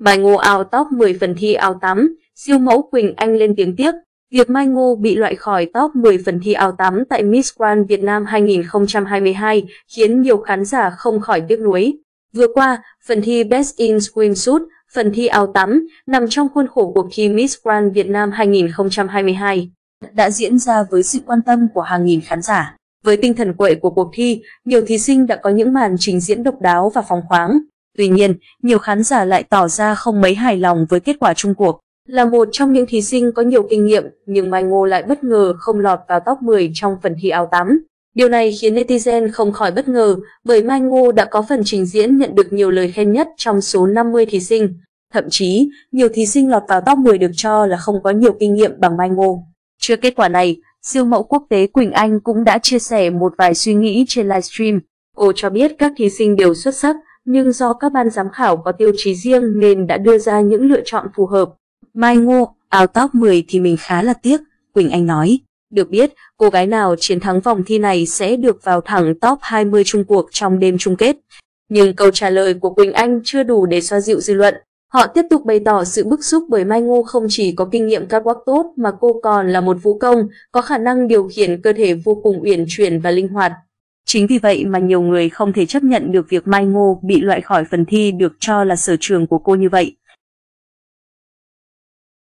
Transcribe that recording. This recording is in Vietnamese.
Mai Ngô ao top 10 phần thi ao tắm, siêu mẫu Quỳnh Anh lên tiếng tiếc. Việc Mai Ngô bị loại khỏi top 10 phần thi ao tắm tại Miss Grand Việt Nam 2022 khiến nhiều khán giả không khỏi tiếc nuối. Vừa qua, phần thi Best in Swimsuit, phần thi áo tắm, nằm trong khuôn khổ cuộc thi Miss Grand Việt Nam 2022, đã diễn ra với sự quan tâm của hàng nghìn khán giả. Với tinh thần quậy của cuộc thi, nhiều thí sinh đã có những màn trình diễn độc đáo và phóng khoáng. Tuy nhiên, nhiều khán giả lại tỏ ra không mấy hài lòng với kết quả chung cuộc. Là một trong những thí sinh có nhiều kinh nghiệm, nhưng Mai Ngô lại bất ngờ không lọt vào top 10 trong phần thi áo tắm. Điều này khiến netizen không khỏi bất ngờ bởi Mai Ngô đã có phần trình diễn nhận được nhiều lời khen nhất trong số 50 thí sinh. Thậm chí, nhiều thí sinh lọt vào top 10 được cho là không có nhiều kinh nghiệm bằng Mai Ngô. Trước kết quả này, siêu mẫu quốc tế Quỳnh Anh cũng đã chia sẻ một vài suy nghĩ trên livestream. Cô cho biết các thí sinh đều xuất sắc, nhưng do các ban giám khảo có tiêu chí riêng nên đã đưa ra những lựa chọn phù hợp. Mai Ngô, áo top 10 thì mình khá là tiếc, Quỳnh Anh nói. Được biết, cô gái nào chiến thắng vòng thi này sẽ được vào thẳng top 20 chung cuộc trong đêm chung kết. Nhưng câu trả lời của Quỳnh Anh chưa đủ để xoa dịu dư luận. Họ tiếp tục bày tỏ sự bức xúc bởi Mai Ngô không chỉ có kinh nghiệm catwalk tốt mà cô còn là một vũ công, có khả năng điều khiển cơ thể vô cùng uyển chuyển và linh hoạt. Chính vì vậy mà nhiều người không thể chấp nhận được việc Mai Ngô bị loại khỏi phần thi được cho là sở trường của cô như vậy.